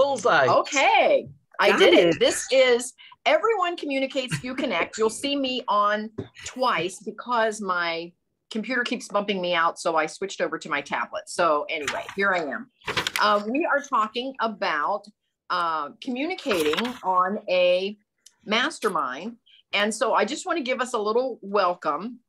Bullseye. Okay. I Got did it. it. This is Everyone Communicates Few Connect. You'll see me on twice because my computer keeps bumping me out. So I switched over to my tablet. So anyway, here I am. Uh, we are talking about uh, communicating on a mastermind. And so I just want to give us a little welcome.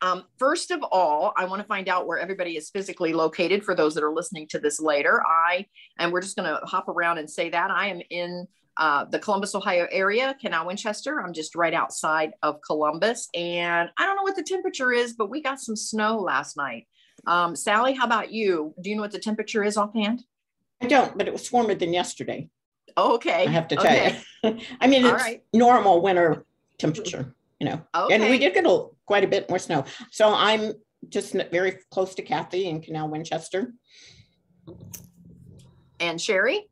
Um, first of all, I want to find out where everybody is physically located for those that are listening to this later. I, and we're just going to hop around and say that I am in uh, the Columbus, Ohio area, Canal Winchester. I'm just right outside of Columbus. And I don't know what the temperature is, but we got some snow last night. Um, Sally, how about you? Do you know what the temperature is offhand? I don't, but it was warmer than yesterday. Oh, okay. I have to tell okay. you. I mean, it's right. normal winter temperature, you know. Okay. And we did get a, quite a bit more snow. So I'm just very close to Kathy in Canal Winchester. And Sherry?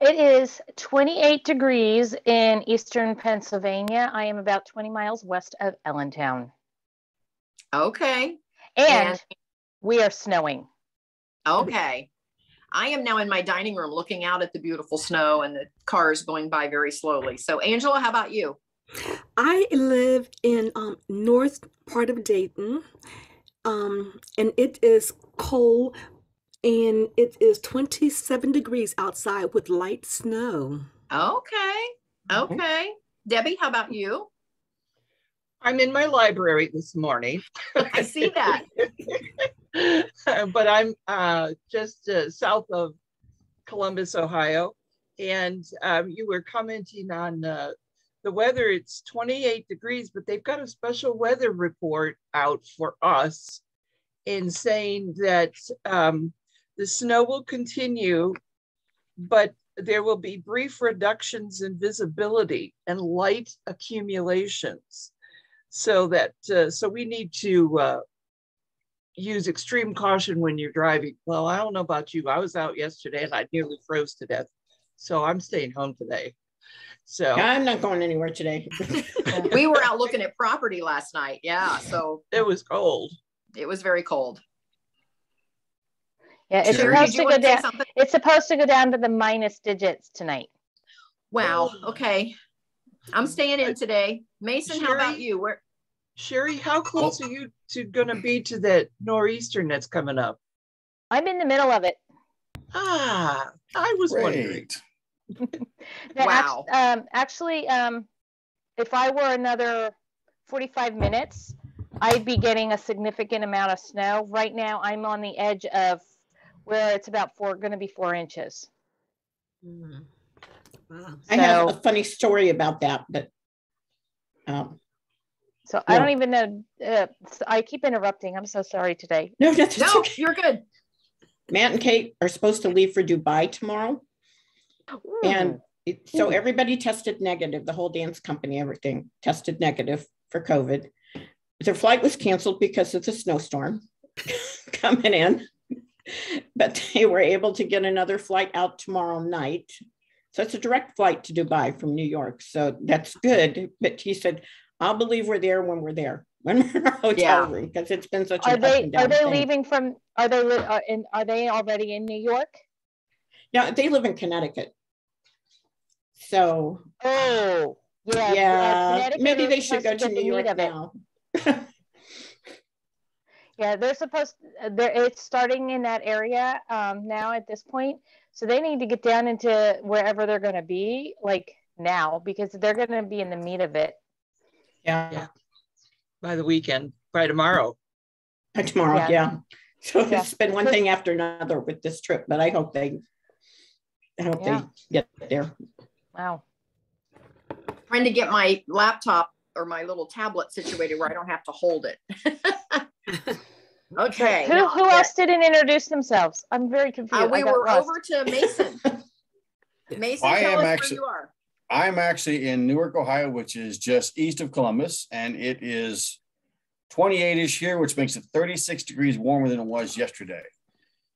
It is 28 degrees in eastern Pennsylvania. I am about 20 miles west of Allentown. Okay. And, And- we are snowing. Okay. I am now in my dining room looking out at the beautiful snow and the cars going by very slowly. So, Angela, how about you? I live in um, north part of Dayton, um, and it is cold, and it is 27 degrees outside with light snow. Okay. Okay. Debbie, how about you? I'm in my library this morning. I see that. but I'm uh, just uh, south of Columbus, Ohio. And um, you were commenting on uh, the weather. It's 28 degrees, but they've got a special weather report out for us in saying that um, the snow will continue, but there will be brief reductions in visibility and light accumulations. So that uh, so we need to uh, use extreme caution when you're driving. Well, I don't know about you. I was out yesterday and I nearly froze to death. So I'm staying home today. So I'm not going anywhere today. we were out looking at property last night. Yeah. So it was cold. it was very cold. Yeah, it's Sherry, supposed to go want to say down. something? It's supposed to go down to the minus digits tonight. Wow. Oh. Okay. I'm staying in today. Mason, how about you? Where? Sherry, how close oh. are you to going to be to that nor'eastern that's coming up? I'm in the middle of it. Ah, I was wondering. Great. Now, act- Wow. um, actually, um, if I were another 45 minutes, I'd be getting a significant amount of snow. Right now, I'm on the edge of where it's about four, going to be four inches. Mm. Wow. I have a funny story about that, but um, So I don't even know. Uh, s- I keep interrupting. I'm so sorry today. no, that's No, okay. you're good. Matt and Kate are supposed to leave for Dubai tomorrow. And it, so Ooh. everybody tested negative, the whole dance company, everything tested negative for COVID. Their flight was canceled because of the snowstorm coming in, but they were able to get another flight out tomorrow night. So it's a direct flight to Dubai from New York. So that's good. But he said, I'll believe we're there when we're there, when we're in our hotel Yeah. room, because it's been such are they are they thing. leaving from? Are they are, in, are they already in New York? Yeah, they live in Connecticut. So Oh, yeah. uh, yeah, maybe they should go to to New York now. Yeah, they're supposed. uh, They're it's starting in that area um, now at this point, so they need to get down into wherever they're going to be like now because they're going to be in the meat of it. Yeah, Yeah. By the weekend, by tomorrow. by tomorrow. Yeah. Yeah. So Yeah. it's been one thing after another with this trip, but I hope they, I hope Yeah. they get there. Wow. Trying to get my laptop or my little tablet situated where I don't have to hold it. okay. Who who that- else didn't introduce themselves? I'm very confused. Uh, we were lost. over to Mason. Mason, I tell am us actually- where you are. I'm actually in Newark, Ohio, which is just east of Columbus, and it is 28-ish here, which makes it 36 degrees warmer than it was yesterday.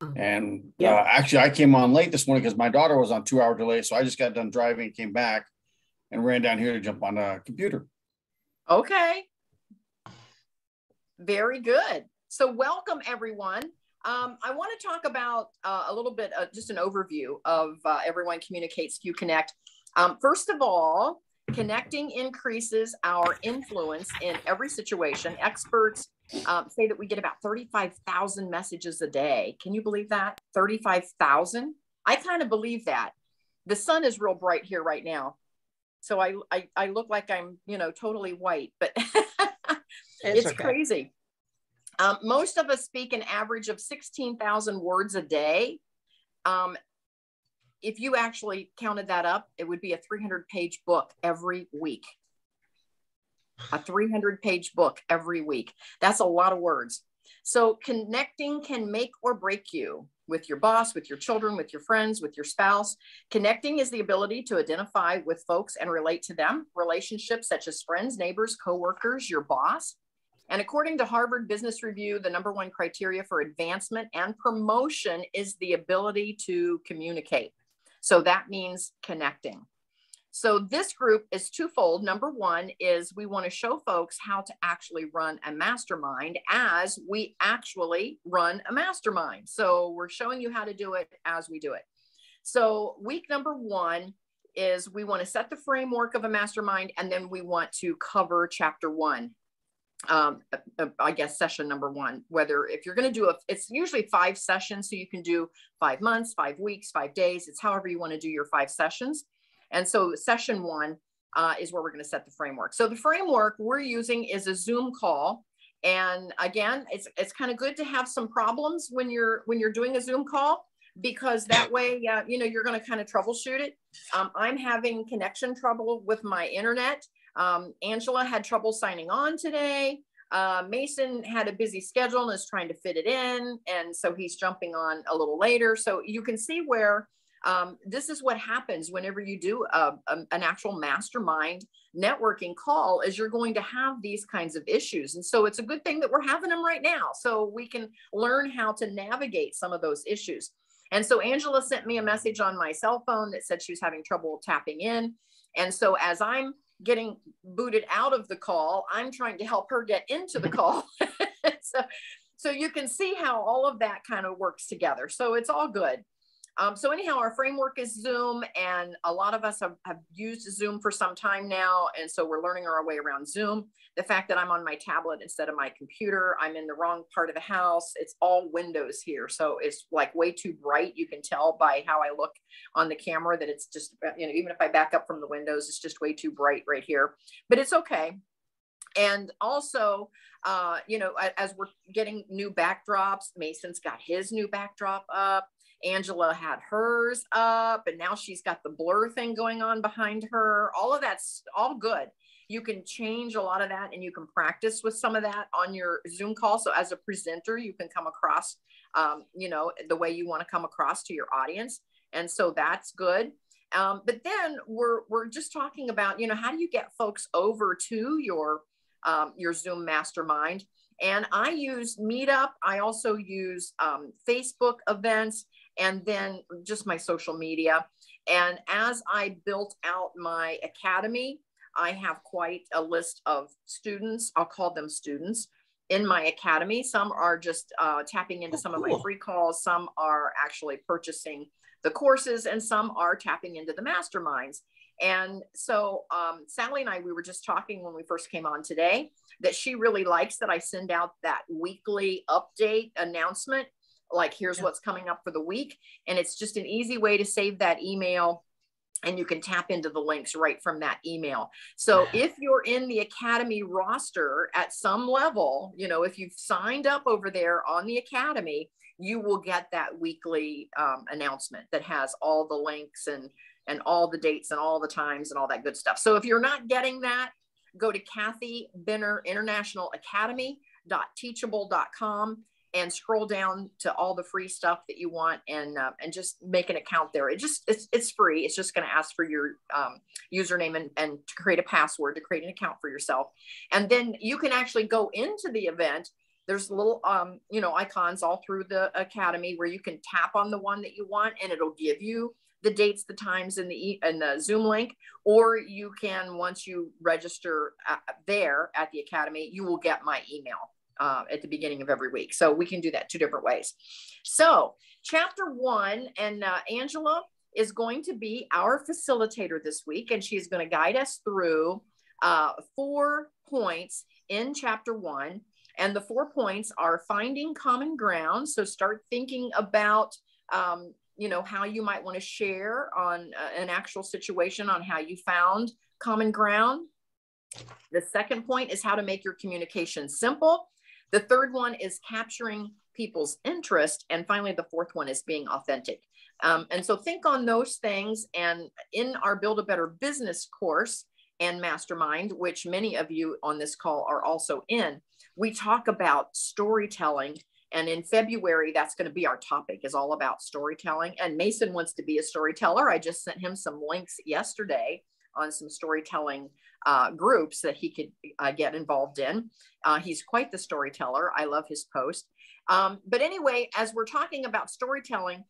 Oh. And Yeah. uh, actually, I came on late this morning because my daughter was on two-hour delay, so I just got done driving, came back, and ran down here to jump on a computer. Okay. Very good. So welcome everyone. Um, I want to talk about uh, a little bit, uh, just an overview of uh, Everyone Communicates Few Connect. Um, first of all, connecting increases our influence in every situation. Experts um, say that we get about 35,000 messages a day. Can you believe that? 35,000? I kind of believe that. The sun is real bright here right now. So I, I, I look like I'm, you know, totally white, but it's, okay. crazy. Um, most of us speak an average of 16,000 words a day. Um, if you actually counted that up, it would be a 300 page book every week. A 300 page book every week. That's a lot of words. So connecting can make or break you with your boss, with your children, with your friends, with your spouse. Connecting is the ability to identify with folks and relate to them, relationships such as friends, neighbors, coworkers, your boss. And according to Harvard Business Review, the number one criteria for advancement and promotion is the ability to communicate. So that means connecting. So this group is twofold. Number one is we want to show folks how to actually run a mastermind as we actually run a mastermind. So we're showing you how to do it as we do it. So week number one is we want to set the framework of a mastermind and then we want to cover chapter one um, uh, uh, I guess session number one, whether if you're going to do a, it's usually five sessions. So you can do five months, five weeks, five days. It's however you want to do your five sessions. And so session one uh, is where we're going to set the framework. So the framework we're using is a Zoom call. And again, it's, it's kind of good to have some problems when you're, when you're doing a Zoom call because that way, you know, you're going to kind of troubleshoot it. Um, I'm having connection trouble with my internet. Um, Angela had trouble signing on today. Uh, Mason had a busy schedule and is trying to fit it in. And so he's jumping on a little later. So you can see where um, this is what happens whenever you do a, a, an actual mastermind networking call is you're going to have these kinds of issues. And so it's a good thing that we're having them right now. So we can learn how to navigate some of those issues. And so Angela sent me a message on my cell phone that said she was having trouble tapping in. And so as I'm getting booted out of the call. I'm trying to help her get into the call. so, so you can see how all of that kind of works together. So it's all good. Um, so anyhow, our framework is Zoom, and a lot of us have, have used Zoom for some time now, and so we're learning our way around Zoom. The fact that I'm on my tablet instead of my computer, I'm in the wrong part of the house. It's all windows here, so it's like way too bright. You can tell by how I look on the camera that it's just, you know, even if I back up from the windows, it's just way too bright right here. But it's okay. And also, uh, you know, as we're getting new backdrops, Mason's got his new backdrop up. Angela had hers up and now she's got the blur thing going on behind her. All of that's all good. You can change a lot of that and you can practice with some of that on your Zoom call. So as a presenter, you can come across, um, you know, the way you want to come across to your audience. And so that's good. Um, but then we're, we're just talking about, you know, how do you get folks over to your, um, your Zoom mastermind? And I use Meetup. I also use um, Facebook events and then just my social media. And as I built out my academy, I have quite a list of students. I'll call them students in my academy. Some are just uh, tapping into oh, some cool. of my free calls. Some are actually purchasing the courses, and some are tapping into the masterminds. And so um, Sally and I, we were just talking when we first came on today that she really likes that I send out that weekly update announcement like here's yeah. what's coming up for the week and it's just an easy way to save that email and you can tap into the links right from that email. So if you're in the Academy roster at some level, you know, if you've signed up over there on the Academy, you will get that weekly um, announcement that has all the links and and all the dates and all the times and all that good stuff. So if you're not getting that, go to Kathy Binner International Academy.teachable.com and scroll down to all the free stuff that you want and uh, and just make an account there. It just it's, it's free. It's just going to ask for your um, username and, and to create a password to create an account for yourself. And then you can actually go into the event. There's little um, you know icons all through the academy where you can tap on the one that you want and it'll give you the dates the times and the in the zoom link. Or you can once you register uh, there at the academy you will get my email uh, at the beginning of every week. So we can do that two different ways. So, chapter one, and uh, Angela is going to be our facilitator this week, and she's going to guide us through uh, four points in chapter one. And the four points are finding common ground. So, start thinking about um, you know how you might want to share on uh, an actual situation on how you found common ground the second point is how to make your communication simple the third one is capturing people's interest. And finally, the fourth one is being authentic. Um, and so think on those things. And in our Build a Better Business course and mastermind, which many of you on this call are also in, we talk about storytelling. And in February, that's going to be our topic is all about storytelling. And Mason wants to be a storyteller. I just sent him some links yesterday on some storytelling uh, groups that he could uh, get involved in. Uh, he's quite the storyteller. I love his post. Um, but anyway, as we're talking about storytelling,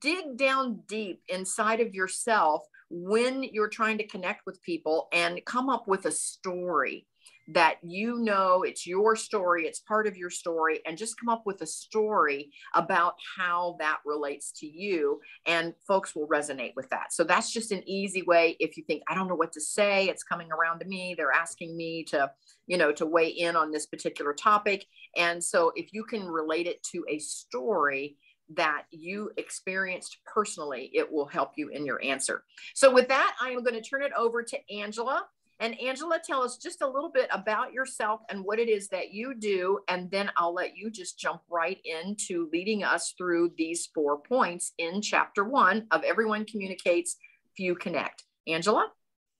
dig down deep inside of yourself when you're trying to connect with people and come up with a story that you know it's your story, it's part of your story, and just come up with a story about how that relates to you. And folks will resonate with that. So that's just an easy way. If you think, I don't know what to say, it's coming around to me, they're asking me to, you know, to weigh in on this particular topic. And so if you can relate it to a story, that you experienced personally, it will help you in your answer. So, with that, I am going to turn it over to Angela and Angela, tell us just a little bit about yourself and what it is that you do. And then I'll let you just jump right into leading us through these four points in chapter one of Everyone Communicates, Few Connect. Angela?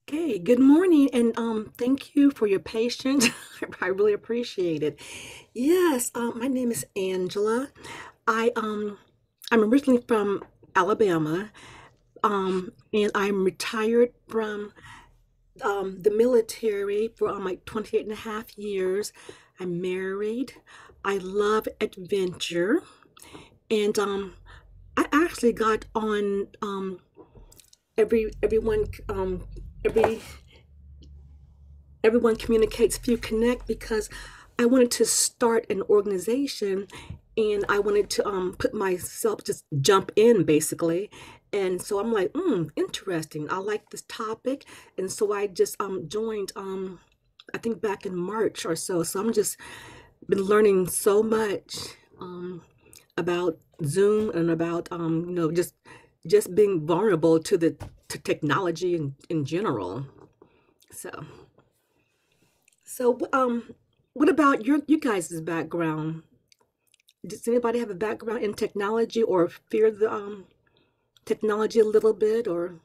Okay, good morning, and um, thank you for your patience. I really appreciate it. Yes, um, my name is Angela. I um, I'm originally from Alabama, um, and I'm retired from um, the military for um, like 28 and a half years. I'm married. I love adventure. And um, I actually got on um, every everyone um, every everyone communicates few connect because I wanted to start an organization and I wanted to um, put myself just jump in basically and so I'm like, hmm, interesting. I like this topic. And so I just um joined um I think back in March or so. So I'm just been learning so much um about Zoom and about um you know just just being vulnerable to the to technology in, in general. So so um what about your you guys' background? Does anybody have a background in technology or fear the um technology a little bit or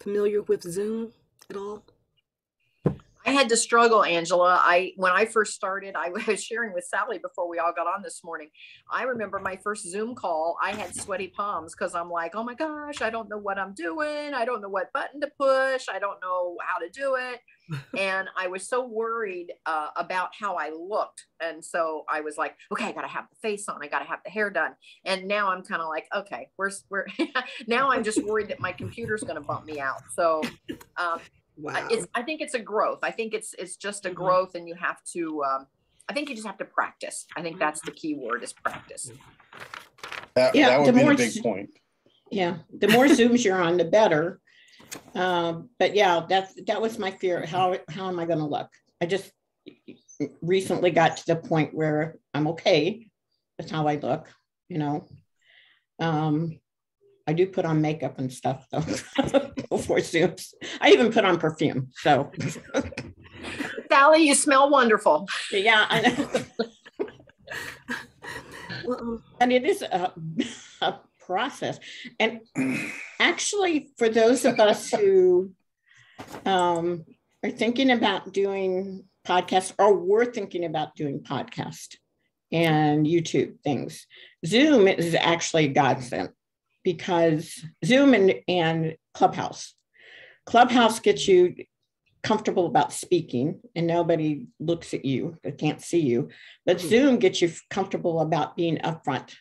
familiar with Zoom at all? I had to struggle, Angela. I when I first started, I was sharing with Sally before we all got on this morning. I remember my first Zoom call. I had sweaty palms because I'm like, oh my gosh, I don't know what I'm doing. I don't know what button to push. I don't know how to do it. and I was so worried uh, about how I looked. And so I was like, okay, I got to have the face on. I got to have the hair done. And now I'm kind of like, okay, where's where? now I'm just worried that my computer's going to bump me out. So um, wow. it's, I think it's a growth. I think it's it's just a mm-hmm. growth, and you have to. Um, I think you just have to practice. I think that's the key word is practice. That, yeah, that would be the big point. Yeah, the more zooms you're on, the better um, but yeah, that's that was my fear. How how am I going to look? I just recently got to the point where I'm okay with how I look. You know, um, I do put on makeup and stuff though before Zooms. I even put on perfume. So, Sally, you smell wonderful. Yeah, I know. well, and it is a, a process. And actually, for those of us who um, are thinking about doing podcasts or were thinking about doing podcast and YouTube things, Zoom is actually a godsend because Zoom and, and Clubhouse. Clubhouse gets you comfortable about speaking and nobody looks at you, they can't see you. But mm-hmm. Zoom gets you comfortable about being upfront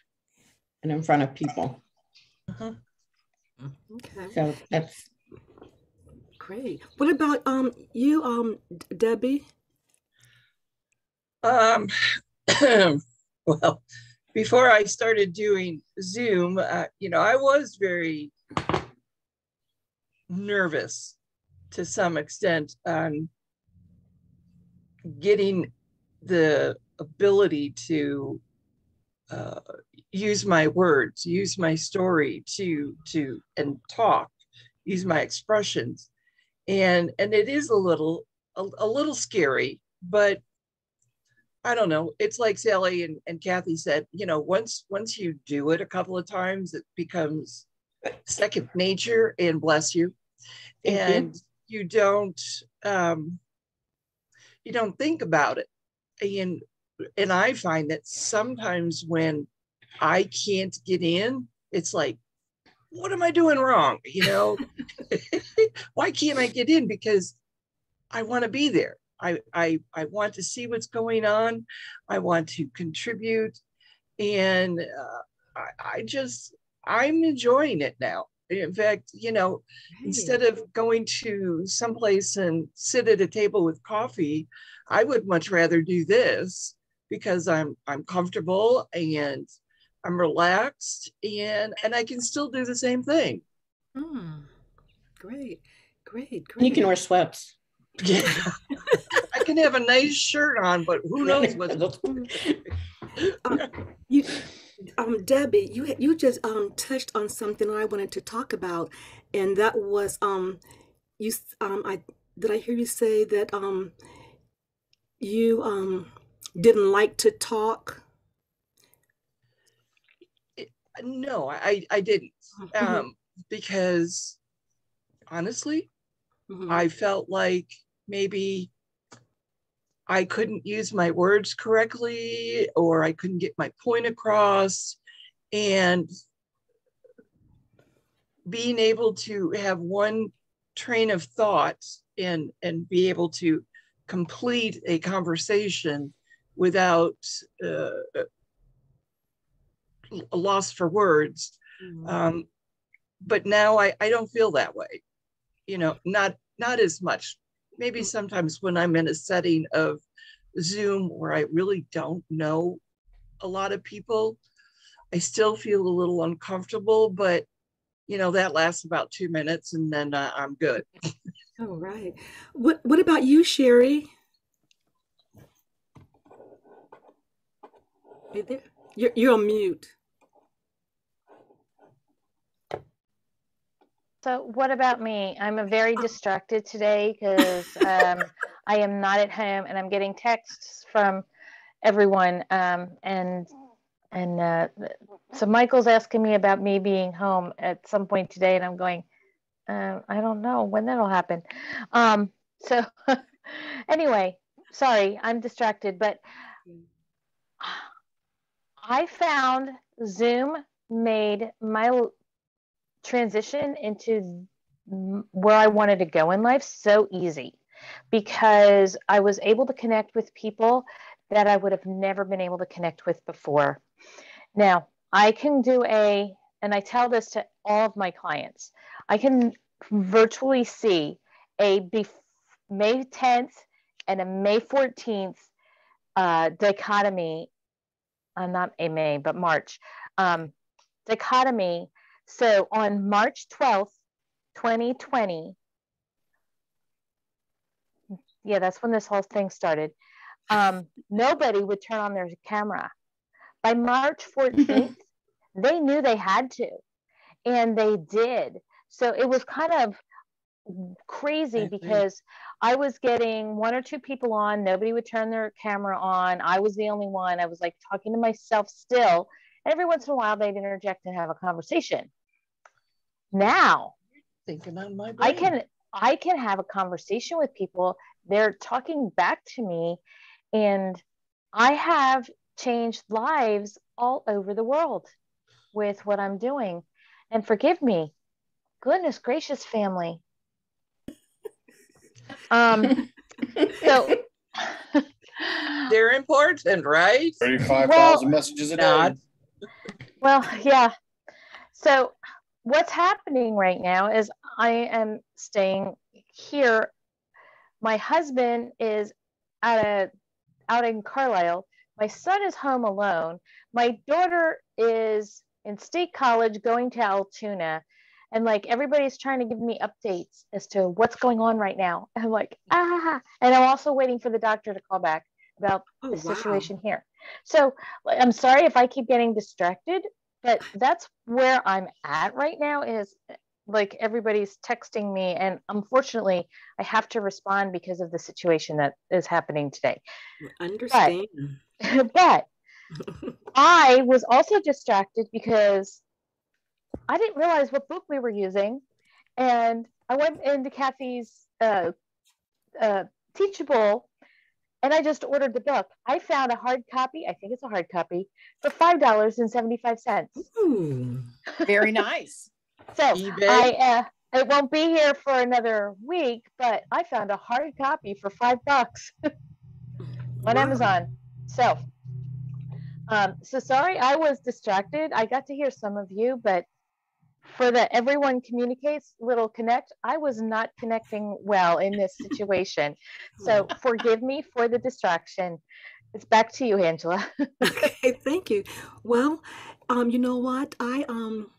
and in front of people. Uh-huh. Okay. So that's great. What about um you um Debbie? Um, well, before I started doing Zoom, uh, you know, I was very nervous to some extent on getting the ability to uh, use my words, use my story to to and talk, use my expressions, and and it is a little a, a little scary, but I don't know. It's like Sally and, and Kathy said, you know, once once you do it a couple of times, it becomes second nature and bless you. Thank and you. you don't um you don't think about it. And and I find that sometimes when I can't get in, it's like, what am I doing wrong? You know, why can't I get in? Because I want to be there. I, I, I want to see what's going on. I want to contribute. And uh, I, I just, I'm enjoying it now. In fact, you know, instead of going to someplace and sit at a table with coffee, I would much rather do this because I'm I'm comfortable and I'm relaxed and and I can still do the same thing. Hmm. Great, great, great. You can wear sweats. Yeah. I can have a nice shirt on, but who knows what um, you, um, Debbie, you you just um touched on something I wanted to talk about, and that was um, you um I did I hear you say that um you um didn't like to talk? no, I I didn't. Mhm. Um, because honestly, Mhm. I felt like maybe I couldn't use my words correctly or I couldn't get my point across. And being able to have one train of thought and, and be able to complete a conversation without uh, a loss for words. Mhm. Um, but now I, I don't feel that way, you know, not not as much. Maybe sometimes when I'm in a setting of Zoom where I really don't know a lot of people, I still feel a little uncomfortable, but you know, that lasts about two minutes and then uh, I'm good. All right. What What about you, Sherry? You're you're on mute. So what about me? I'm a very distracted today because um, I am not at home and I'm getting texts from everyone. Um, and and uh, so Michael's asking me about me being home at some point today, and I'm going, uh, I don't know when that'll happen. Um, so anyway, sorry, I'm distracted, but I found Zoom made my transition into where I wanted to go in life so easy because I was able to connect with people that I would have never been able to connect with before. Now, I can do a, and I tell this to all of my clients, I can virtually see a May 10th and a May 14th uh, dichotomy, uh, not a May, but March um, dichotomy. So on March 12th, 2020, yeah, that's when this whole thing started. Um, nobody would turn on their camera. By March 14th, they knew they had to, and they did. So it was kind of crazy because I was getting one or two people on, nobody would turn their camera on. I was the only one. I was like talking to myself still. Every once in a while, they'd interject and have a conversation. Now, Thinking on my brain. I can I can have a conversation with people. They're talking back to me and I have changed lives all over the world with what I'm doing. And forgive me. Goodness gracious family. Um so They're important, right? 35,000 messages a day. Not. Well, yeah. So what's happening right now is I am staying here. My husband is at a out in Carlisle. My son is home alone. My daughter is in state college going to Altoona. And like everybody's trying to give me updates as to what's going on right now. And I'm like, ah. And I'm also waiting for the doctor to call back about Oh, the wow. situation here. So I'm sorry if I keep getting distracted, but that's where I'm at right now is like everybody's texting me and unfortunately I have to respond because of the situation that is happening today. Understand. but I was also distracted because I didn't realize what book we were using. And I went into Kathy's uh, uh, Teachable and I just ordered the book. I found a hard copy, I think it's a hard copy, for $5.75. Very nice. So eBay. I, uh, it won't be here for another week, but I found a hard copy for five bucks on Wow. Amazon. So, um, so sorry, I was distracted. I got to hear some of you, but for the everyone communicates little connect, I was not connecting well in this situation. So forgive me for the distraction. It's back to you, Angela. Okay, thank you. Well, um, you know what? I um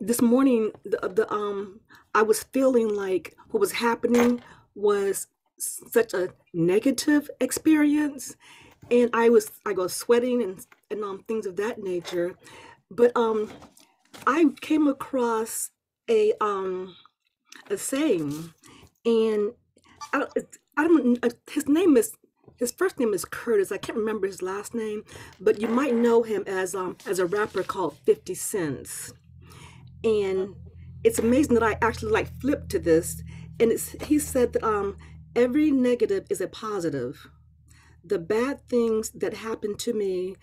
this morning the, the um I was feeling like what was happening was such a negative experience and I was I was sweating and and um things of that nature. But um I came across a um a saying and I I don't uh, his name is his first name is Curtis. I can't remember his last name, but you might know him as um as a rapper called 50 Cents. And it's amazing that I actually like flipped to this. And it's he said that um every negative is a positive. The bad things that happen to me,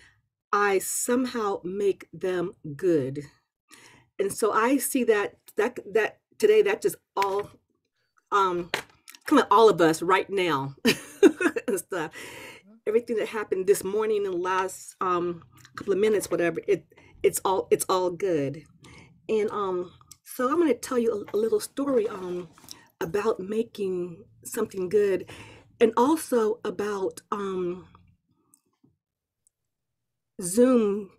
I somehow make them good. And so I see that that that today that just all um come on all of us right now and stuff. Everything that happened this morning in the last um couple of minutes whatever it it's all it's all good. And um so i'm going to tell you a, a little story um about making something good and also about um zoom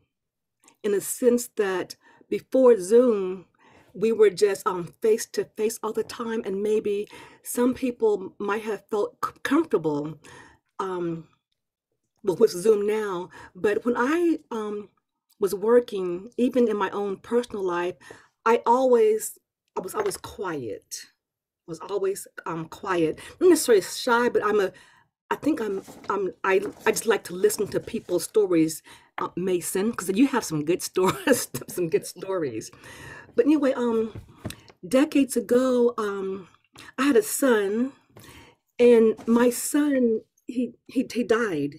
in a sense that before zoom we were just um face to face all the time and maybe some people might have felt c- comfortable um with, zoom now. But when i um was working even in my own personal life i always i was always quiet was always um quiet. Not necessarily shy but i'm a i think i'm i'm i, I just like to listen to people's stories uh, mason because you have some good stories some good stories. But anyway um decades ago um i had a son and my son he he, he died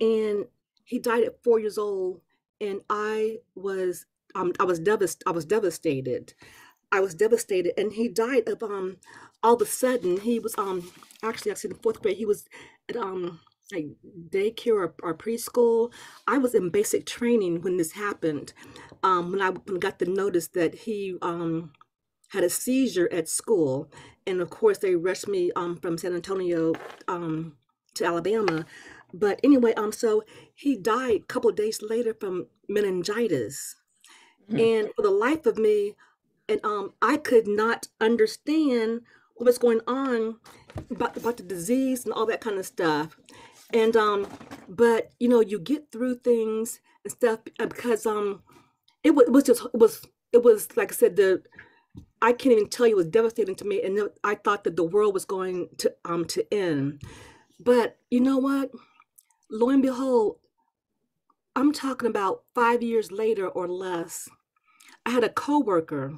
and he died at four years old and i was um i was devast- i was devastated. I was devastated and he died of um all of a sudden he was um actually actually in fourth grade he was at um like daycare or, or preschool i was in basic training when this happened. Um when i got the notice that he um had a seizure at school and of course they rushed me um from san antonio um to alabama. But anyway um so he died a couple of days later from meningitis. Mhm. and for the life of me and um i could not understand what was going on about, about the disease and all that kind of stuff and um but you know you get through things and stuff uh, because um it was, it was just it was it was like i said the i can't even tell you it was devastating to me and i thought that the world was going to um to end. But you know what? Lo and behold i'm talking about five years later or less i had a coworker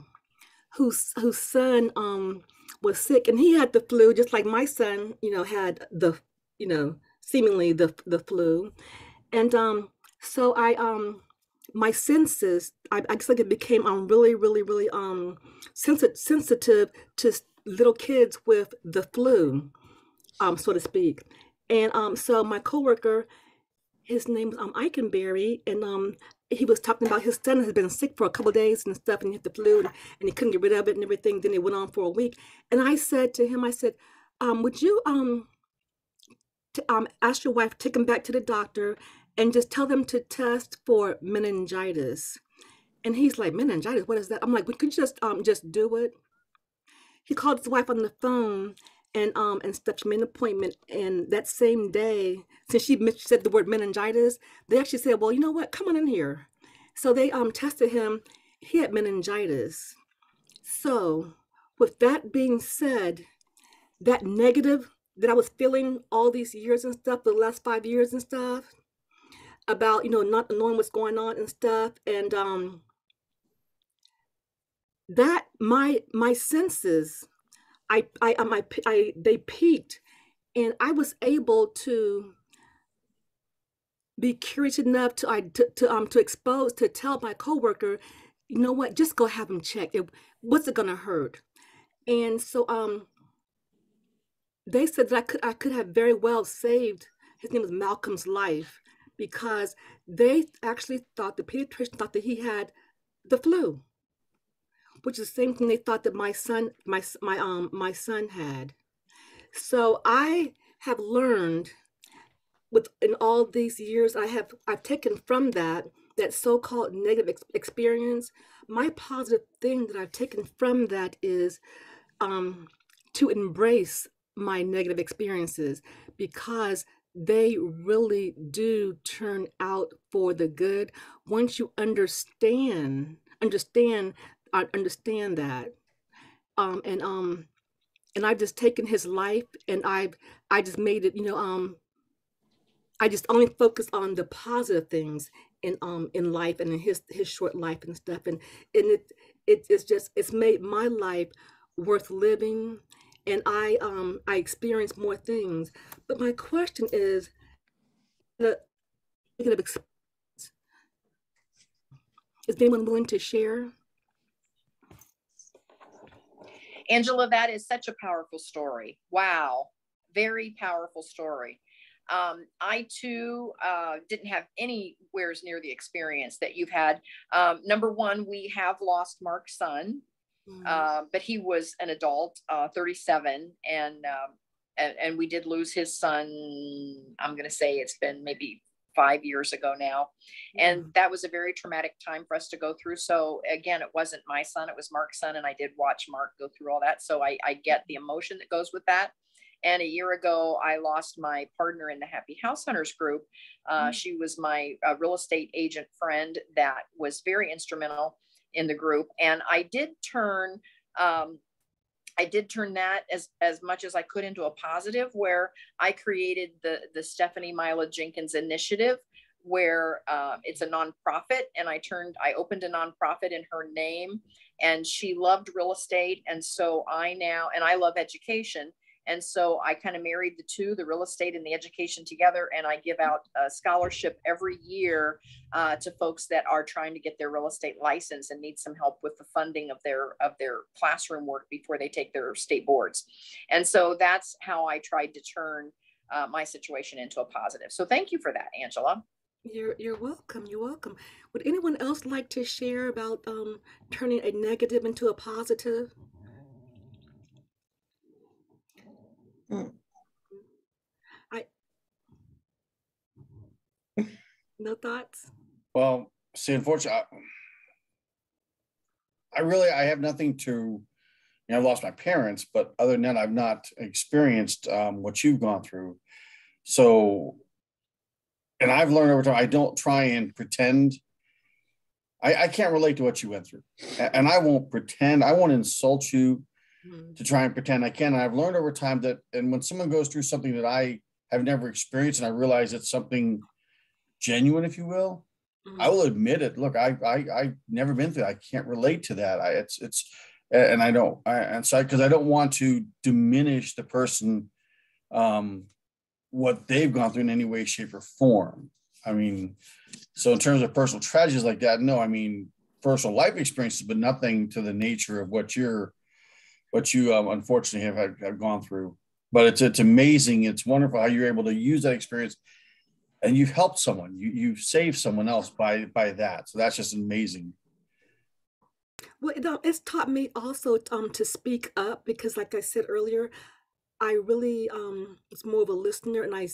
whose whose son um was sick and he had the flu just like my son you know had the you know seemingly the the flu. And um so i um my senses i, I guess like it became um really really really um sensitive sensitive to little kids with the flu um so to speak. And um so my coworker his name was um Eikenberry and um he was talking about his son had been sick for a couple days and stuff and he had the flu and, and he couldn't get rid of it and everything. Then it went on for a week. And I said to him I said um would you um um, ask your wife, take them back to the doctor, and just tell them to test for meningitis. And he's like, meningitis, what is that? I'm like, we could just um just do it. He called his wife on the phone and um and made an appointment, and that same day, since she said the word meningitis, they actually said, well, you know what? Come on in here. So they um tested him. He had meningitis. So with that being said, that negative that I was feeling all these years and stuff, the last five years and stuff, about you know not knowing what's going on and stuff, and um that my my senses, I I um, I, they peaked, and I was able to be curious enough to I to, to um to expose to tell my coworker, you know what, just go have him checked. It, what's it gonna hurt? And so um they said that I could I could have very well saved his name was Malcolm's life because they actually thought the pediatrician thought that he had the flu, which is the same thing they thought that my son my my um my son had. So I have learned with in all these years I have I've taken from that that so-called negative ex- experience my positive thing that I've taken from that is um, to embrace my negative experiences because they really do turn out for the good. Once you understand understand I understand that um and um and I've just taken his life and I've I just made it you know um I just only focus on the positive things in um in life and in his his short life and stuff. And and it it it's just it's made my life worth living and I um I experience more things. But my question is the is anyone willing to share? Angela, that is such a powerful story. Wow. Very powerful story. Um, I too uh, didn't have anywheres near the experience that you've had. Um, number one, we have lost Mark's son Mm-hmm. Uh, but he was an adult, uh, 37, and, um, and and we did lose his son. I'm going to say it's been maybe five years ago now, and mm-hmm. that was a very traumatic time for us to go through. So again, it wasn't my son; it was Mark's son, and I did watch Mark go through all that. So I, I get the emotion that goes with that. And a year ago, I lost my partner in the Happy House Hunters group. Uh, mm-hmm. She was my uh, real estate agent friend that was very instrumental in the group. And I did turn, um, I did turn that as as much as I could into a positive, where I created the the Stephanie Mila Jenkins Initiative, where uh, it's a nonprofit, and I turned I opened a nonprofit in her name, and she loved real estate, and so I now and I love education, and so I kind of married the two, the real estate and the education together. And I give out a scholarship every year uh, to folks that are trying to get their real estate license and need some help with the funding of their of their classroom work before they take their state boards. And so that's how I tried to turn uh, my situation into a positive. So thank you for that, Angela. You're you're welcome. You're welcome. Would anyone else like to share about um, turning a negative into a positive? Mm. I no thoughts. Well, see, unfortunately, I, I really I have nothing to. You know, I've lost my parents, but other than that, I've not experienced um, what you've gone through. So, and I've learned over time, I don't try and pretend. I, I can't relate to what you went through, and I won't pretend. I won't insult you mm-hmm. to try and pretend I can. And I've learned over time that, and when someone goes through something that I have never experienced, and I realize it's something genuine, if you will, mm-hmm. I will admit it. Look, I, I, I never been through. That. I can't relate to that. I, it's, it's, and I don't, I, and so because I don't want to diminish the person, um, what they've gone through in any way, shape, or form. I mean, so in terms of personal tragedies like that, no, I mean personal life experiences, but nothing to the nature of what you're what you um, unfortunately have, had, have gone through. But it's it's amazing. It's wonderful how you're able to use that experience, and you've helped someone. You you've saved someone else by by that. So that's just amazing. Well, it's taught me also um, to speak up because, like I said earlier, I really um was more of a listener, and I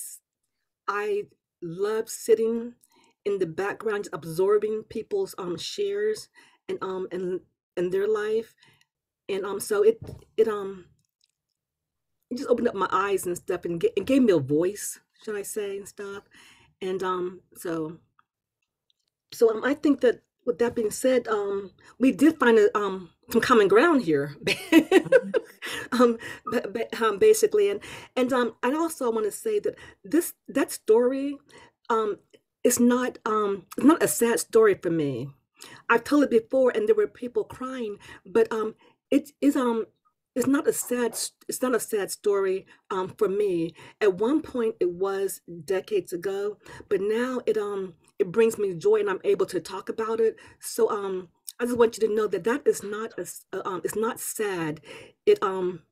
I love sitting in the background, absorbing people's um shares and um and and their life, and um so it it um it just opened up my eyes and stuff, and, and gave me a voice, should I say, and stuff, and um so so um, I think that with that being said, um, we did find a, um, some common ground here, um, ba- ba- um, basically, and and um, I also want to say that this that story, um, is not um, not a sad story for me. I've told it before, and there were people crying, but um, it is um. It's not a sad. It's not a sad story um, for me. At one point, it was decades ago, but now it um it brings me joy and I'm able to talk about it. So um I just want you to know that that is not a, um it's not sad. It um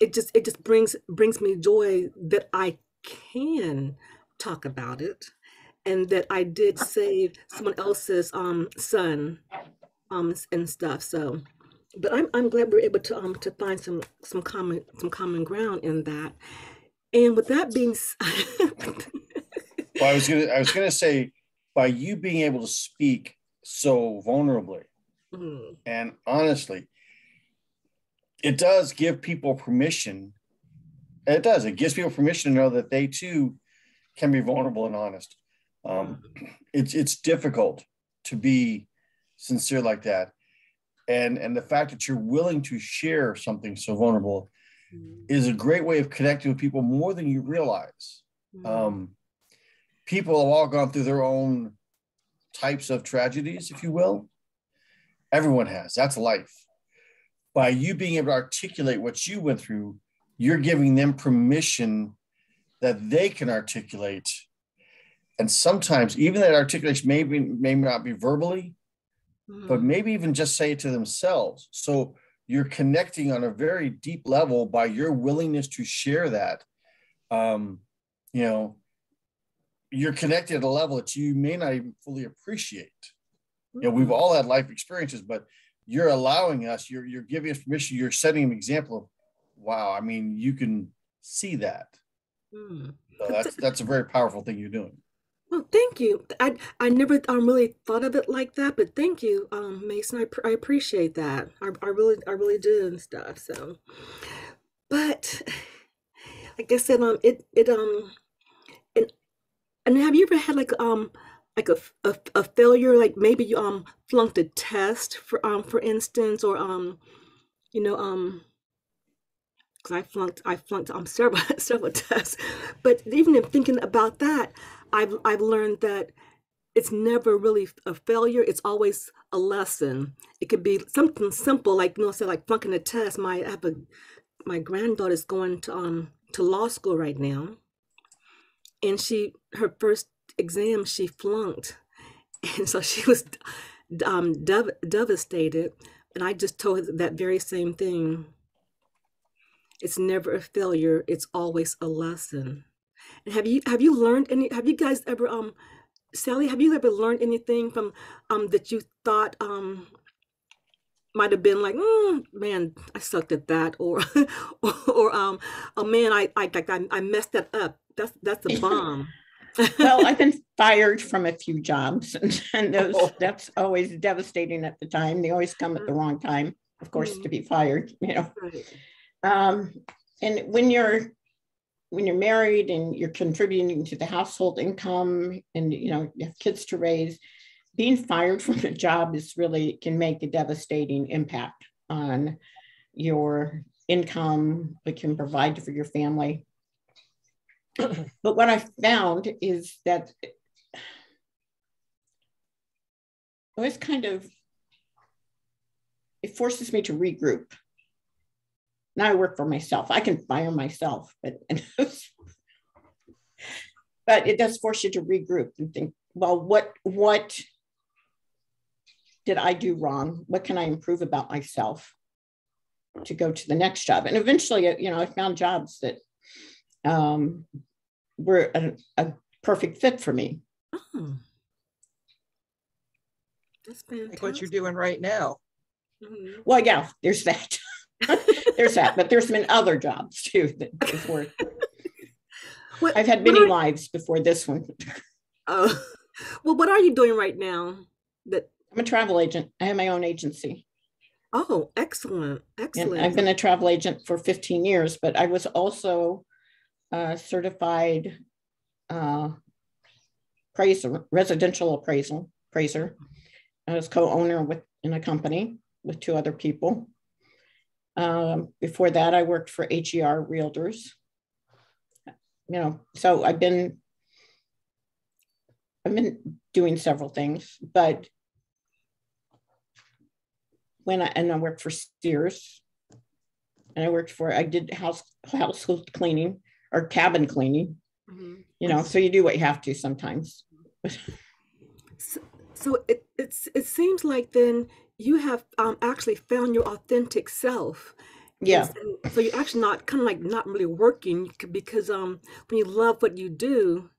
it just it just brings brings me joy that I can talk about it and that I did save someone else's um son um and stuff. So but I'm I'm glad we're able to um to find some some common some common ground in that. And with that being Well, I was gonna I was gonna say by you being able to speak so vulnerably Mm, and honestly, it does give people permission. It does. It gives people permission to know that they too can be vulnerable and honest. Um, it's it's difficult to be sincere like that, and and the fact that you're willing to share something so vulnerable mm, is a great way of connecting with people more than you realize. mm. Um, people have all gone through their own types of tragedies, if you will. Everyone has. That's life. By you being able to articulate what you went through, you're giving them permission that they can articulate. And sometimes, even that articulation may, be, may not be verbally, but Mm, maybe even just say it to themselves. So you're connecting on a very deep level by your willingness to share that. Um, you know, you're connected at a level that you may not even fully appreciate. You know, we've mm, all had life experiences, but you're allowing us, you're you're giving us permission, you're setting an example of wow, I mean, you can see that. mm. So that's that's a very powerful thing you're doing. Well, thank you. I I never um really thought of it like that, but thank you, um, Mason. I pr- I appreciate that. I I really I really do and stuff. So, but like I said, um, it it um, and and have you ever had like um like a, a, a failure, like maybe you um flunked a test for um for instance, or um you know um. Because I flunked, I flunked um several several tests, but even in thinking about that, I've I've learned that it's never really a failure. It's always a lesson. It could be something simple, like you know, say like flunking a test. My I have a my granddaughter's going to um to law school right now, and she her first exam she flunked, and so she was um dev- devastated. And I just told her that very same thing. It's never a failure. It's always a lesson. Have you have you learned any? Have you guys ever um Sally, have you ever learned anything from um that you thought um might have been like, mm, man, I sucked at that, or or, or um, oh man, I I like I, I messed that up. That's that's a bomb. well, I've been fired from a few jobs, and, and those that's always devastating at the time. They always come at the wrong time, of course, to be fired. You know, Right. um, and when you're when you're married and you're contributing to the household income, and you know you have kids to raise, being fired from a job is really can make a devastating impact on your income. It can provide for your family. but what I found is that it was kind of it forces me to regroup. Now I work for myself. I can fire myself, but but it does force you to regroup and think, well, what what did I do wrong? What can I improve about myself to go to the next job? And eventually, you know, I found jobs that um, were a, a perfect fit for me. Oh. That's Like what you're doing right now. Mhm. Well, yeah, there's that. there's that. But there's been other jobs too that. What, I've had many are- lives before this one. Oh, well, what are you doing right now? That I'm a travel agent. I have my own agency. oh, excellent, And excellent. I've been a travel agent for 15 years, but I was also a certified uh, appraiser, residential appraisal appraiser. I was co-owner with in a company with two other people. Um, before that, I worked for HER Realtors. You know, so I've been I've been doing several things, but when I and I worked for Sears, and I worked for I did house household cleaning or cabin cleaning. Mhm. You know, so you do what you have to sometimes. So, so it it's it seems like then you have um actually found your authentic self. Yeah, and so you're actually not kind of like not really working because um when you love what you do,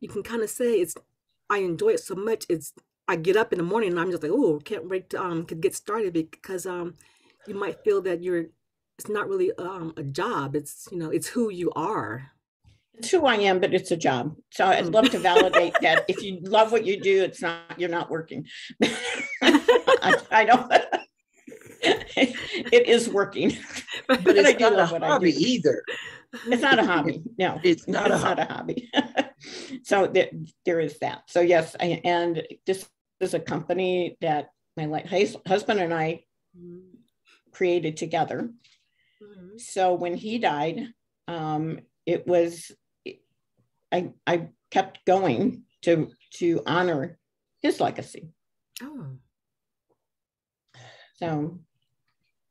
you can kind of say it's I enjoy it so much. It's I get up in the morning and I'm just like, oh, can't wait to um to get started because um you might feel that you're it's not really um a job. It's you know it's who you are. it's who I am, but it's a job. So I'd love to validate that if you love what you do, it's not you're not working. I, I don't. it is working, But I it's not a love what I hobby either. It's not a hobby. No, It's not a it's not a hobby. so there, there is that. So yes, I, and this is a company that my like husband and I created together. Mhm. So when he died, um, it was I I kept going to to honor his legacy. Oh, So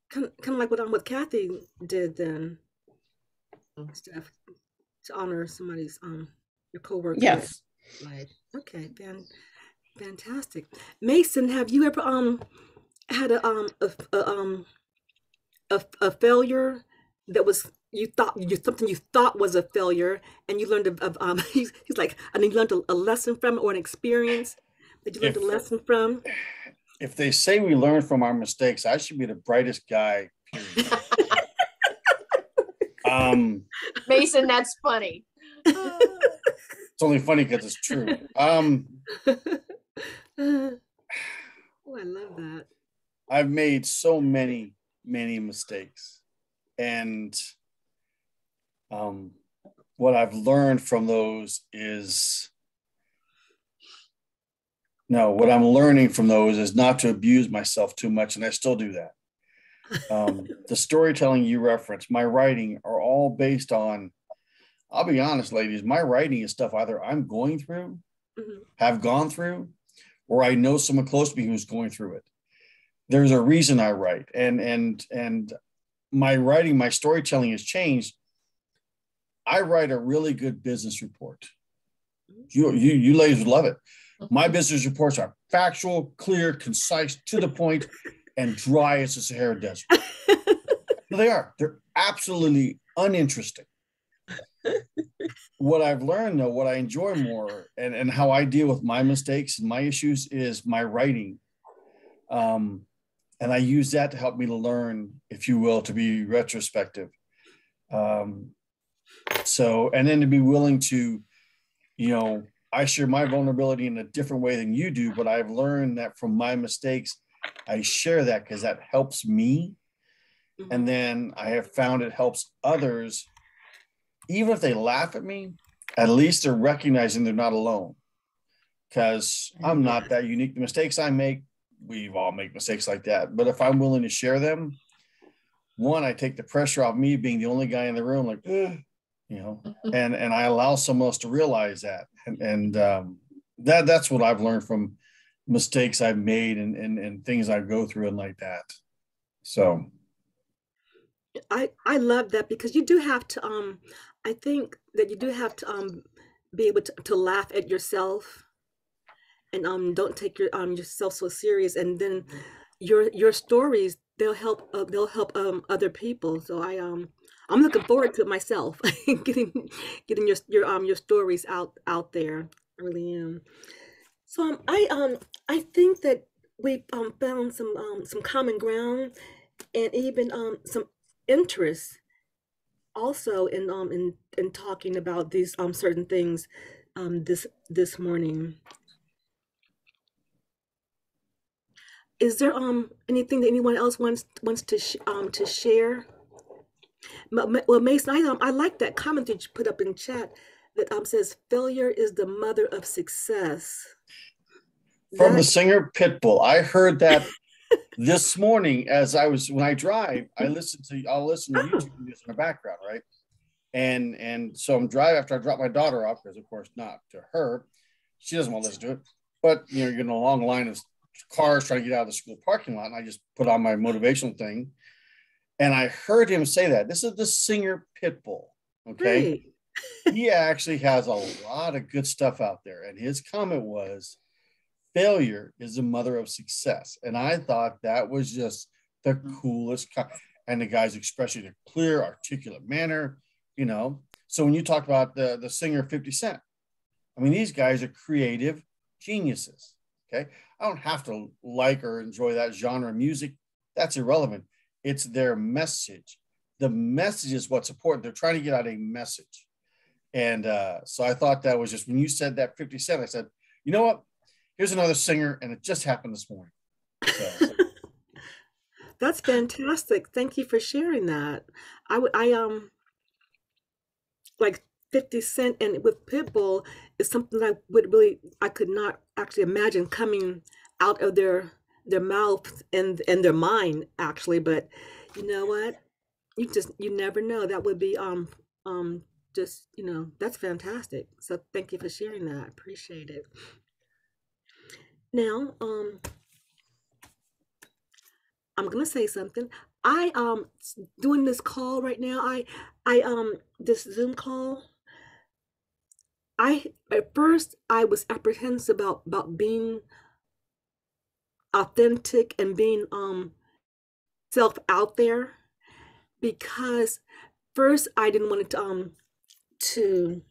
kind of, kind of like what um what Kathy did then. Steph, to honor somebody's um your coworker. yes, Right. Okay. Fan, fantastic. Mason, have you ever um had a um a, a um a, a failure that was you thought you something you thought was a failure and you learned of, of um he's, he's like and you learned a, a lesson from or an experience that you learned a lesson from. If they say we learn from our mistakes, I should be the brightest guy. Um, Mason, that's funny. it's only funny because it's true. Um, oh, I love that. I've made so many, many mistakes. And um, what I've learned from those is no, what I'm learning from those is not to abuse myself too much. And I still do that. Um, the storytelling you reference, my writing are all based on, I'll be honest, ladies, my writing is stuff either I'm going through, Mhm. have gone through, or I know someone close to me who's going through it there's a reason I write and and and my writing my storytelling has changed I write a really good business report you you you ladies would love it my business reports are factual clear concise to the point and dry as the Sahara Desert. They are. They're absolutely uninteresting. What I've learned though what I enjoy more and and how I deal with my mistakes and my issues is my writing. Um, and I use that to help me to learn, if you will, to be retrospective. Um, so, and then to be willing to, you know, I share my vulnerability in a different way than you do, but I've learned that from my mistakes, I share that because that helps me. And then I have found it helps others, even if they laugh at me, at least they're recognizing they're not alone. Because I'm not that unique. The mistakes I make, we've all make mistakes like that. But if I'm willing to share them, one, I take the pressure off me being the only guy in the room, like, you know, and and I allow someone else to realize that. And and um, that that's what I've learned from mistakes I've made and and, and things I go through and like that. So I I love that because you do have to um I think that you do have to um be able to, to laugh at yourself and um don't take your um yourself so serious and then your your stories they'll help uh, they'll help um other people so I um I'm looking forward to it myself getting getting your your um your stories out out there I really am so um I um I think that we um found some um some common ground and even um some interest also in um in in talking about these um certain things um this this morning. Is there um anything that anyone else wants wants to um to share? Well, Mason, I um, I like that comment that you put up in chat that um says failure is the mother of success. From That the singer Pitbull. I heard that this morning as I was when I drive, I listen to I'll listen to Oh. YouTube videos in the background, right? And and so I'm driving after I drop my daughter off, because of course not to her. She doesn't want to listen to it. But you know, you're in a long line of cars trying to get out of the school parking lot, and I just put on my motivational thing. And I heard him say that. This is the singer Pitbull. Okay he actually has a lot of good stuff out there. And his comment was, failure is the mother of success. And I thought that was just the mm-hmm. coolest. Co- and the guy's expressing in a clear, articulate manner, you know. So when you talk about the, the singer 50 Cent, I mean, these guys are creative geniuses. Okay. I don't have to like or enjoy that genre of music. That's irrelevant. It's their message. The message is what's important. They're trying to get out a message. And uh, so I thought that was just when you said that 50 Cent, I said, you know what? Here's another singer, and it just happened this morning. So, That's fantastic. Thank you for sharing that. I would I um like 50 Cent and with Pitbull is something I would really I could not actually imagine coming out of their their mouth and and their mind actually, but you know what? You just you never know. That would be um um just, you know, that's fantastic. So thank you for sharing that. I appreciate it. Now, um I'm gonna say something. I um doing this call right now. I I um this Zoom call. I at first I was apprehensive about about being authentic and being um self out there because first I didn't want it to um to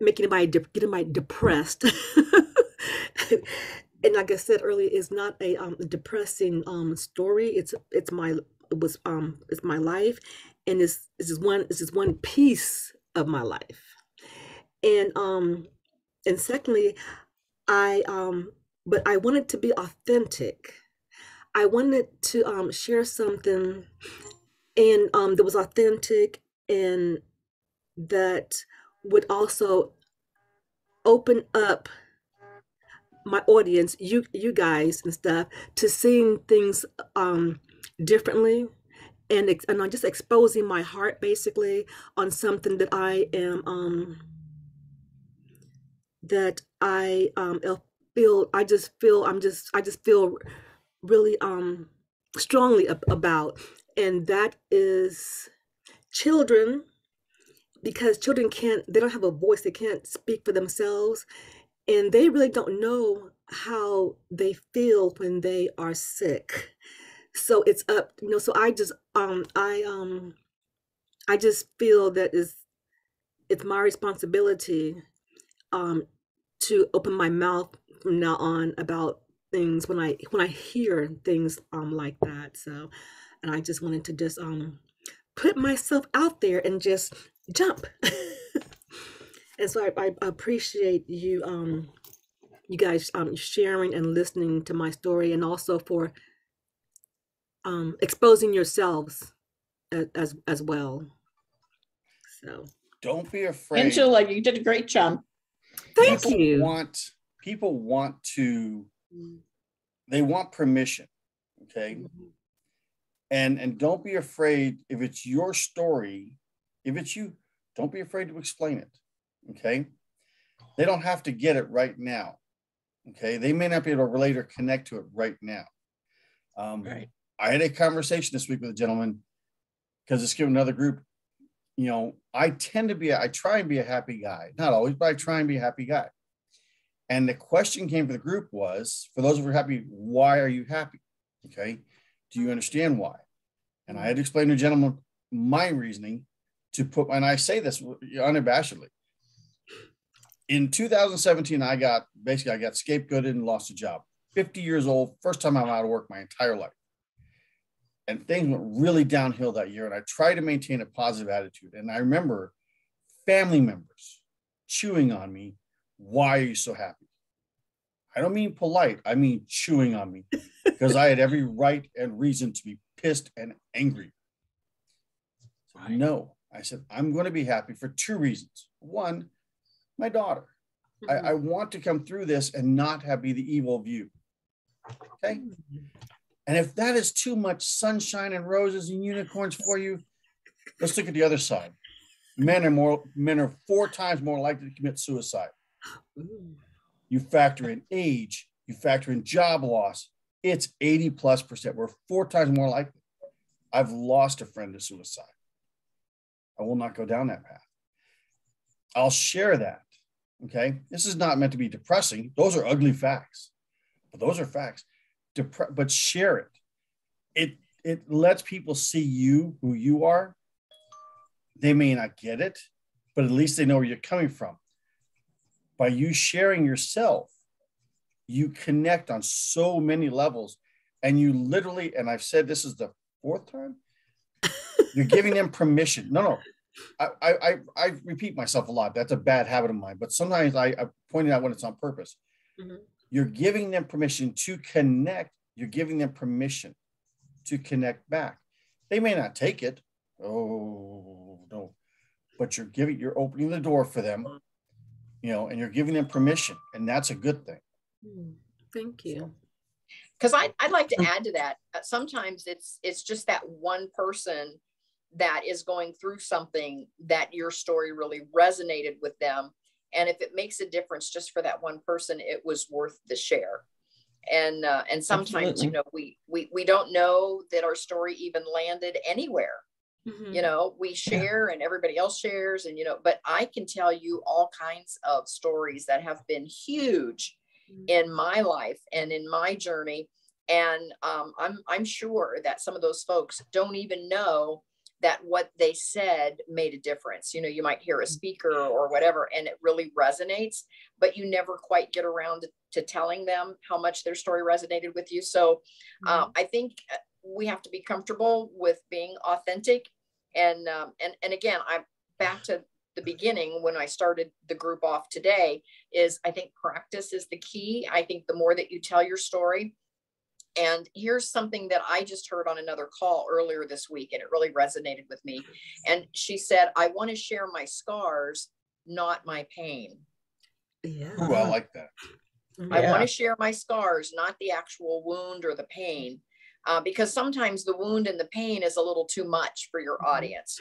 make anybody de- get anybody depressed. and like I said earlier, it's not a um depressing um story. It's it's my it was um it's my life, and it's it's just one it's just one piece of my life. And um and secondly, I um but I wanted to be authentic. I wanted to um share something, and um that was authentic and that would also open up my audience, you you guys and stuff, to seeing things um differently and and I'm just exposing my heart basically on something that I am um that I um feel I just feel I'm just I just feel really um strongly ab- about and that is children because children can't they don't have a voice they can't speak for themselves and they really don't know how they feel when they are sick. So it's up you know so i just um i um i just feel that is it's my responsibility um to open my mouth from now on about things when i when i hear things um like that so and i just wanted to just um put myself out there and just jump and so I, I appreciate you um you guys um sharing and listening to my story and also for um exposing yourselves as as, as well so don't be afraid. Angela, you did a great job. thank people you Want people want to? They want permission. Okay. and and don't be afraid if it's your story if it's you don't be afraid to explain it okay they don't have to get it right now okay they may not be able to relate or connect to it right now um, Right. i had a conversation this week with a gentleman because it's given another group you know i tend to be a, i try and be a happy guy not always but i try and be a happy guy and the question came for the group was for those who are happy why are you happy okay do you understand why? And I had to explain to a gentleman my reasoning to put, and I say this unabashedly. In 2017, I got basically I got scapegoated and lost a job. 50 years old, first time I'm out of work my entire life. and things went really downhill that year. And I tried to maintain a positive attitude. And I remember family members chewing on me. Why are you so happy? I don't mean polite, I mean chewing on me because I had every right and reason to be pissed and angry. So, no, I said, I'm going to be happy for two reasons. One, my daughter. I, I mm-hmm. want to come through this and not have be the evil view. Okay. Mm-hmm. And if that is too much sunshine and roses and unicorns for you, let's look at the other side. Men are more men are four times more likely to commit suicide. You factor in age, you factor in job loss, it's 80 plus percent. We're four times more likely. I've lost a friend to suicide. I will not go down that path. I'll share that. Okay. This is not meant to be depressing. Those are ugly facts, but those are facts. Depre- but share it. It it lets people see you who you are. They may not get it, but at least they know where you're coming from. By you sharing yourself, you connect on so many levels, and you literally, and I've said this is the fourth time, you're giving them permission. No, no. I, I, I repeat myself a lot. That's a bad habit of mine. But sometimes I, I point it out when it's on purpose. Mm-hmm. You're giving them permission to connect. You're giving them permission to connect back. They may not take it. Oh no, but you're giving, you're opening the door for them, you know, and you're giving them permission, and that's a good thing. Hmm. Thank you. Because I, I'd like to add to that. Uh, sometimes it's it's just that one person that is going through something that your story really resonated with them and if it makes a difference just for that one person it was worth the share and uh, and sometimes Absolutely. you know we we we don't know that our story even landed anywhere mm-hmm. you know we share yeah. and everybody else shares and you know but i can tell you all kinds of stories that have been huge mm-hmm. in my life and in my journey and um, I'm I'm sure that some of those folks don't even know that what they said made a difference. You know, you might hear a mm. speaker or whatever, and it really resonates, but you never quite get around to, to telling them how much their story resonated with you. So uh, mm-hmm. I think uh, we have to be comfortable with being authentic. And um, and and again, I'm back to the beginning when I started the group off today. Is I think practice is the key. I think the more that you tell your story, and here's something that I just heard on another call earlier this week, and it really resonated with me. And she said, I want to share my scars, not my pain. Yeah. Ooh, I like that. I want to share my scars, not the actual wound or the pain. Uh, because sometimes the wound and the pain is a little too much for your mm-hmm. audience.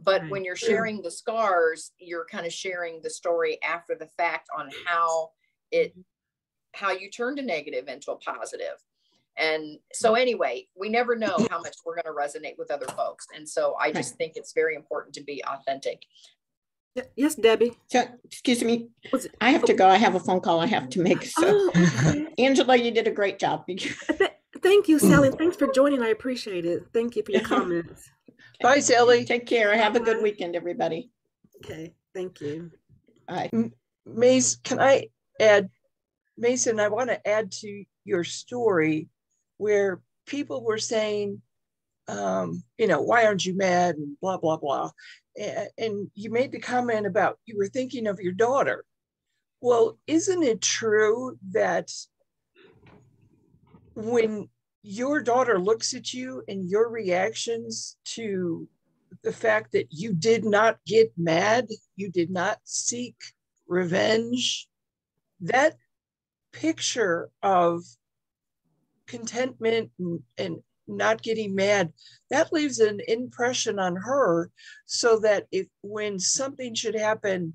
But when you're sharing the scars, you're kind of sharing the story after the fact on how it mm-hmm. how you turned a negative into a positive and so, anyway, we never know how much we're going to resonate with other folks. And so, I just think it's very important to be authentic. Yes, Debbie. So, excuse me. I have to go. I have a phone call I have to make. So, oh, Angela, you did a great job. Thank you, Sally. Thanks for joining. I appreciate it. Thank you for your comments. Bye, Sally. Take care. Have a good weekend, everybody. Okay. Thank you. Bye. Mace, can I add, Mason, I want to add to your story where people were saying, um, you know, why aren't you mad and blah, blah, blah. And you made the comment about you were thinking of your daughter. Well, isn't it true that when your daughter looks at you and your reactions to the fact that you did not get mad, you did not seek revenge, that picture of contentment and, and not getting mad, that leaves an impression on her so that if when something should happen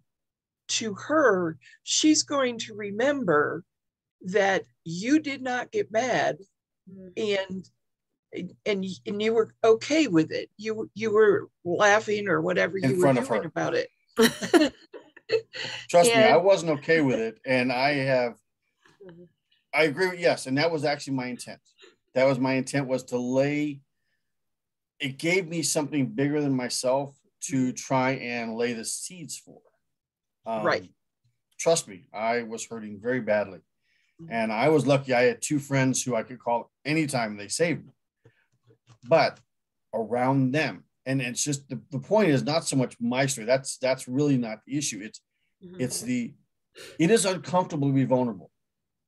to her, she's going to remember that you did not get mad and and and you were okay with it. You you were laughing or whatever In you were doing about it. Trust and, me, I wasn't okay with it, and I have mm-hmm. I agree with yes, and that was actually my intent. That was my intent was to lay. It gave me something bigger than myself to try and lay the seeds for. Um, right. Trust me, I was hurting very badly, Mm-hmm. and I was lucky. I had two friends who I could call anytime they saved me. but around them. And it's just the, the point is not so much my story. That's that's really not the issue. It's mm-hmm. it's the it is uncomfortable to be vulnerable.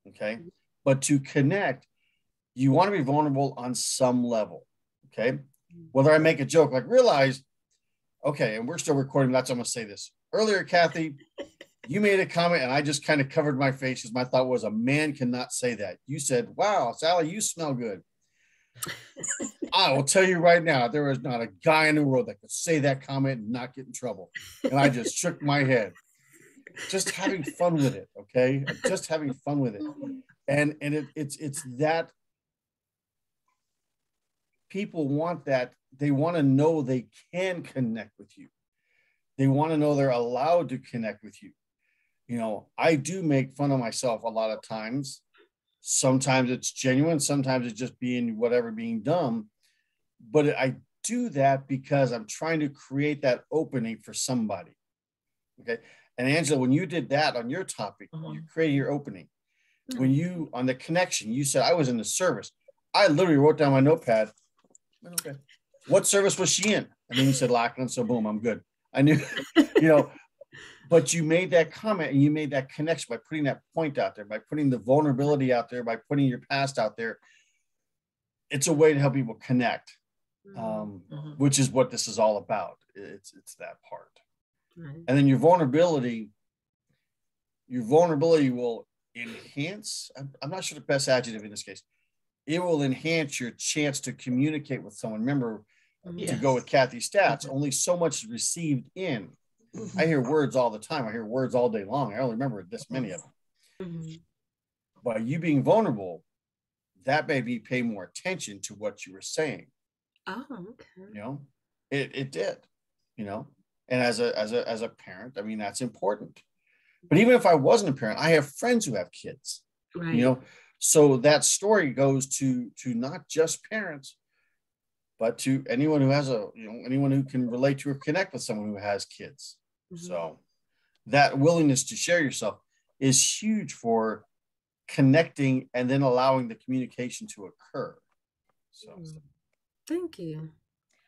Okay. Mm-hmm. But to connect, you want to be vulnerable on some level. Okay. Mm-hmm. Whether I make a joke, like realize, okay, and we're still recording, that's I'm gonna say this. Earlier, Kathy, you made a comment and I just kind of covered my face because my thought was a man cannot say that. You said, Wow, Sally, you smell good. I will tell you right now, there is not a guy in the world that could say that comment and not get in trouble. And I just shook my head. Just having fun with it, okay? Just having fun with it. And and it, it's it's that people want that. They want to know they can connect with you. They want to know they're allowed to connect with you. You know, I do make fun of myself a lot of times Sometimes it's genuine, sometimes it's just being whatever, being dumb. But I do that because I'm trying to create that opening for somebody. Okay. And Angela, when you did that on your topic, uh-huh. you created your opening. Mm-hmm. When you on the connection, you said I was in the service. I literally wrote down my notepad. Okay. What service was she in? And then you said Lackland. So boom, I'm good. I knew, you know, but you made that comment and you made that connection by putting that point out there by putting the vulnerability out there by putting your past out there it's a way to help people connect mm-hmm. um, mm-hmm. which is what this is all about it's it's that part mm-hmm. and then your vulnerability your vulnerability will enhance I'm, I'm not sure the best adjective in this case it will enhance your chance to communicate with someone remember yes. to go with kathy's stats mm-hmm. only so much is received in Mm-hmm. I hear words all the time. I hear words all day long. I only remember this many of them. Mm-hmm. By you being vulnerable, that made me pay more attention to what you were saying. Oh, okay. You know, it, it did, you know, and as a, as a, as a parent, I mean, that's important. But even if I wasn't a parent, I have friends who have kids, right. you know, so that story goes to, to not just parents, but to anyone who has a, you know, anyone who can relate to or connect with someone who has kids. Mm-hmm. So that willingness to share yourself is huge for connecting and then allowing the communication to occur. So mm-hmm. thank you.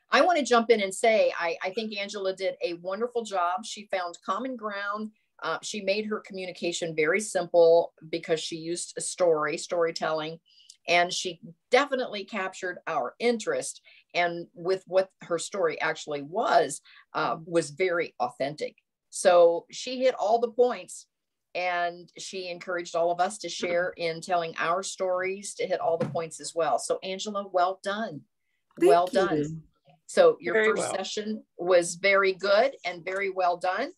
I want to jump in and say I, I think Angela did a wonderful job. She found common ground. Uh, she made her communication very simple because she used a story, storytelling, and she definitely captured our interest and with what her story actually was uh, was very authentic so she hit all the points and she encouraged all of us to share in telling our stories to hit all the points as well so angela well done Thank well you. done so your very first well. session was very good and very well done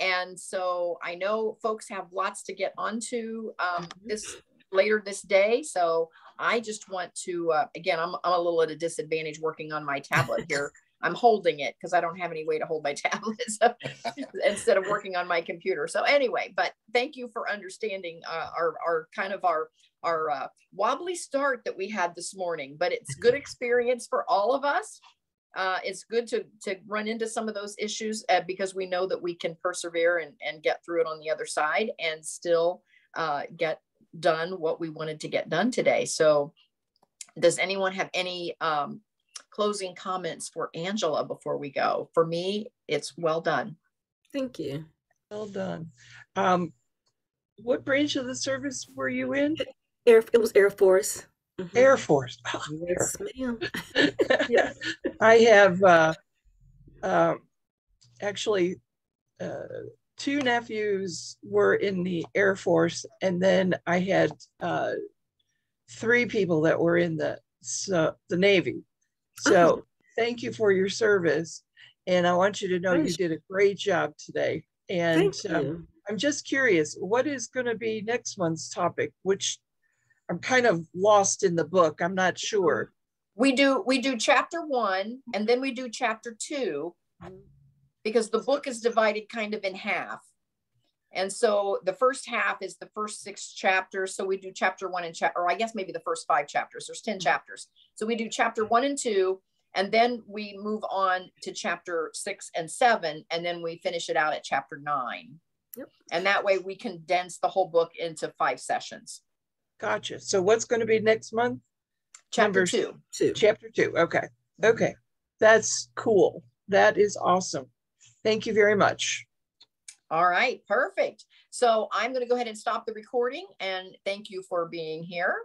and so i know folks have lots to get onto um, mm-hmm. this later this day so I just want to, uh, again, I'm, I'm a little at a disadvantage working on my tablet here. I'm holding it because I don't have any way to hold my tablet so, instead of working on my computer. So anyway, but thank you for understanding uh, our, our kind of our, our uh, wobbly start that we had this morning, but it's good experience for all of us. Uh, it's good to, to run into some of those issues uh, because we know that we can persevere and, and get through it on the other side and still uh, get done what we wanted to get done today. So does anyone have any um, closing comments for Angela before we go? For me, it's well done. Thank you. Well done. Um, what branch of the service were you in? Air, it was Air Force. Mm-hmm. Air Force. Oh, yes, ma'am. yeah, I have uh, uh, actually uh, two nephews were in the Air Force, and then I had uh, three people that were in the so, the Navy. So oh. thank you for your service, and I want you to know you did a great job today. And um, I'm just curious, what is going to be next month's topic? Which I'm kind of lost in the book. I'm not sure. We do we do chapter one, and then we do chapter two because the book is divided kind of in half. And so the first half is the first six chapters. So we do chapter one and chapter, or I guess maybe the first five chapters. There's 10 mm-hmm. chapters. So we do chapter one and two, and then we move on to chapter six and seven, and then we finish it out at chapter nine. Yep. And that way we condense the whole book into five sessions. Gotcha. So what's going to be next month? chapter Number two. Two. Chapter two. Okay. Okay. That's cool. That is awesome. Thank you very much. All right, perfect. So I'm going to go ahead and stop the recording and thank you for being here.